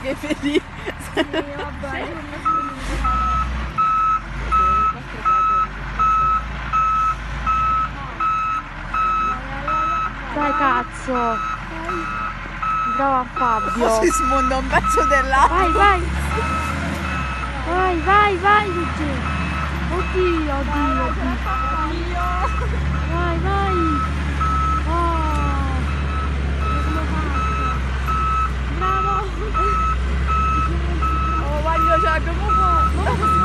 Che felice. Sì, vabbè, Dai cazzo! Brava Fabio! Si smonda un pezzo dell'acqua. Vai, vai! Vai, vai, vai Luigi! Oddio, oddio, oddio! 啊，别摸我，摸我。